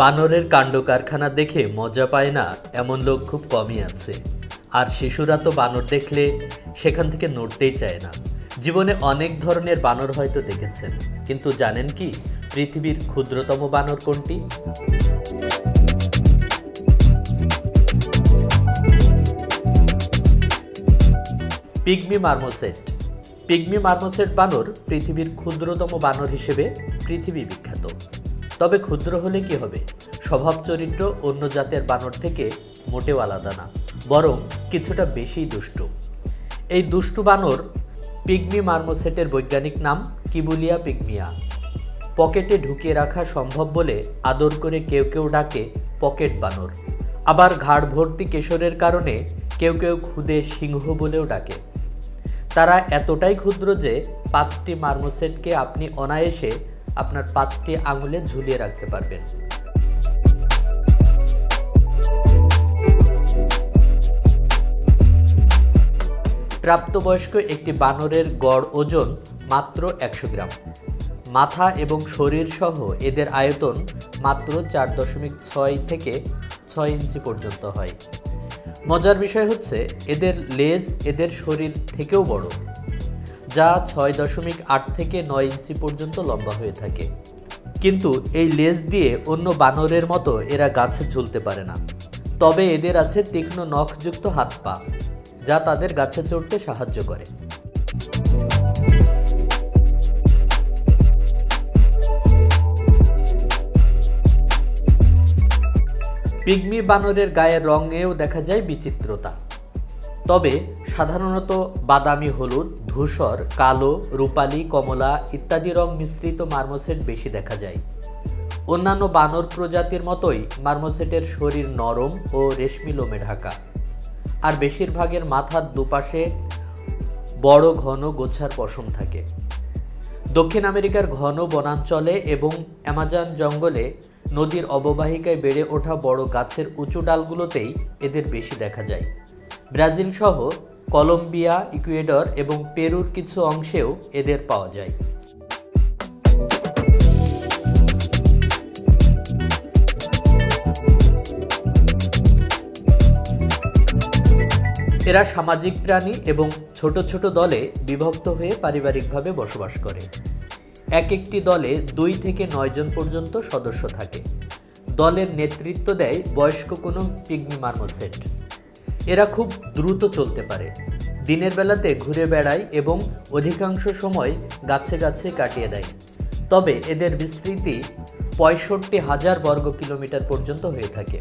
বানরের কাণ্ড কারখানা দেখে মজা পায় না, এমন লোক খুব কমই আছে। আর শিশুরা তো বানর দেখলে সেখান থেকে নড়তেই চায় না। জীবনে অনেক ধরনের বানর হয়তো দেখেছেন, কিন্তু জানেন কি পৃথিবীর ক্ষুদ্রতম বানর কোনটি? Pygmy marmoset. পিগমি মার্মোসেট বানর পৃথিবীর ক্ষুদ্রতম বানর হিসেবে পৃথিবী বিখ্যাত। তবে ক্ষুদ্র হলে কি হবে? স্বভাব চরিত্র অন্য জাতের বানর থেকে মোটেও আলাদা না, বরং কিছুটা বেশি দুষ্টু। এই দুষ্টু বানর পিগমি মার্মোসেটের বৈজ্ঞানিক নাম কিবুলিয়া পিগমিয়া। পকেটে ঢুকিয়ে রাখা সম্ভব বলে আদর করে কেউ কেউ ডাকে পকেট বানর। আবার ঘাড় ভর্তি কেশরের কারণে কেউ কেউ খুদে সিংহ বলেও ডাকে। তারা এতটাই ক্ষুদ্র যে পাঁচটি মার্মোসেটকে আপনি অনায়াসে আপনার পাঁচটি আঙুলে ঝুলিয়ে রাখতে পারবেন। প্রাপ্তবয়স্ক একটি বানরের গড় ওজন মাত্র একশো গ্রাম। মাথা এবং শরীর সহ এদের আয়তন মাত্র চার দশমিক ছয় থেকে ছয় ইঞ্চি পর্যন্ত হয়। মজার বিষয় হচ্ছে, এদের লেজ এদের শরীর থেকেও বড়। যা ছয় দশমিক আট থেকে নয় ইঞ্চি পর্যন্ত লম্বা হয়ে থাকে। কিন্তু এই লেজ দিয়ে অন্য বানরের মতো এরা গাছে ঝুলতে পারে না। তবে এদের আছে তীক্ষ্ণ নখযুক্ত হাত পা, যা তাদের গাছে চড়তে সাহায্য করে। পিগমি বানরের গায়ের রঙেও দেখা যায় বিচিত্রতা। তবে সাধারণত বাদামি, হলুদ, ধূসর, কালো, রূপালি, কমলা ইত্যাদি রং মিশ্রিত মার্মোসেট বেশি দেখা যায়। অন্যান্য বানর প্রজাতির মতোই মার্মোসেটের শরীর নরম ও রেশমি লোমে ঢাকা। আর বেশিরভাগের মাথার দুপাশে বড় ঘন গোছার পশম থাকে। দক্ষিণ আমেরিকার ঘন বনাঞ্চলে এবং অ্যামাজন জঙ্গলে নদীর অববাহিকায় বেড়ে ওঠা বড় গাছের উঁচু ডালগুলোতেই এদের বেশি দেখা যায়। ব্রাজিল সহ কলম্বিয়া, ইকুয়েডর এবং পেরুর কিছু অংশেও এদের পাওয়া যায়। এরা সামাজিক প্রাণী এবং ছোট ছোট দলে বিভক্ত হয়ে পারিবারিকভাবে বসবাস করে। এক একটি দলে দুই থেকে নয় জন পর্যন্ত সদস্য থাকে। দলের নেতৃত্ব দেয় বয়স্ক কোনো পিগমি মার্মোসেট এরা খুব দ্রুত চলতে পারে। দিনের বেলাতে ঘুরে বেড়ায় এবং অধিকাংশ সময় গাছে গাছে কাটিয়ে দেয়। তবে এদের বিস্তৃতি পঁয়ষট্টি হাজার বর্গ কিলোমিটার পর্যন্ত হয়ে থাকে।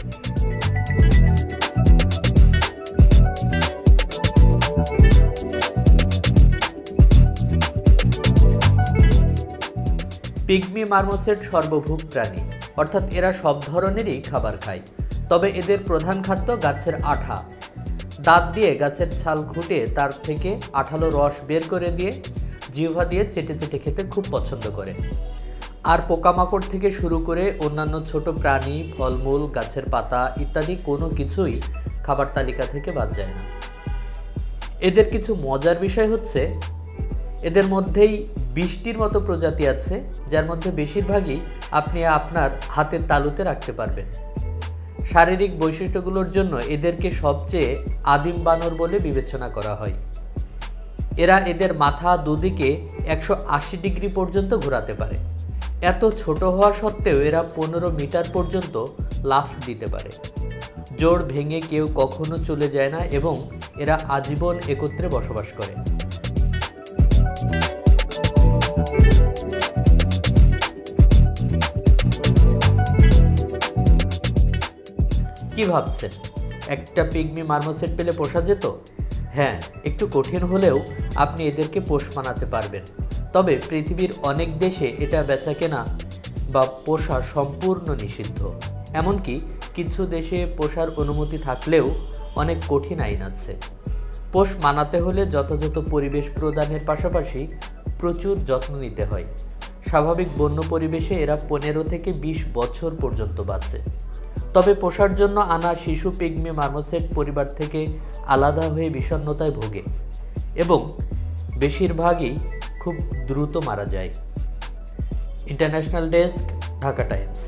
পিগমি মার্মোসেট সর্বভূক প্রাণী, অর্থাৎ এরা সব ধরনেরই খাবার খায়। তবে এদের প্রধান খাদ্য গাছের আঠা। দাঁত দিয়ে গাছের ছাল খুঁটে তার থেকে আঠালো রস বের করে দিয়ে জিহ্বা দিয়ে চেটে চেটে খেতে খুব পছন্দ করে। আর পোকামাকড় থেকে শুরু করে অন্যান্য ছোট প্রাণী, ফলমূল, গাছের পাতা ইত্যাদি কোনো কিছুই খাবার তালিকা থেকে বাদ যায় না। এদের কিছু মজার বিষয় হচ্ছে, এদের মধ্যেই বিশটির মতো প্রজাতি আছে, যার মধ্যে বেশিরভাগই আপনি আপনার হাতের তালুতে রাখতে পারবেন। শারীরিক বৈশিষ্ট্যগুলোর জন্য এদেরকে সবচেয়ে আদিম বানর বলে বিবেচনা করা হয়। এরা এদের মাথা দুদিকে একশো আশি ডিগ্রি পর্যন্ত ঘোরাতে পারে। এত ছোট হওয়া সত্ত্বেও এরা পনেরো মিটার পর্যন্ত লাফ দিতে পারে। জোর ভেঙে কেউ কখনো চলে যায় না এবং এরা আজীবন একত্রে বসবাস করে। কি ভাবছেন একটা পিগমি মার্মোসেট পেলে পোষা যেত? হ্যাঁ একটু কঠিন হলেও আপনি এদেরকে পোষ মানাতে পারবেন। তবে পৃথিবীর অনেক দেশে এটা বেচা কেনা বা পোষা সম্পূর্ণ নিষিদ্ধ। এমনকি কিছু দেশে পোষার অনুমতি থাকলেও অনেক কঠিন আইন আছে। পোষ মানাতে হলে যথাযথ পরিবেশ প্রদানের পাশাপাশি প্রচুর যত্ন নিতে হয়। স্বাভাবিক বন্য পরিবেশে এরা পনেরো থেকে ২০ বছর পর্যন্ত বাঁচে। তবে পোষার জন্য আনা শিশু পিগমি মার্মোসেট পরিবার থেকে আলাদা হয়ে বিষণ্নতায় ভোগে এবং বেশিরভাগই খুব দ্রুত মারা যায়। International desk, Dhaka Times.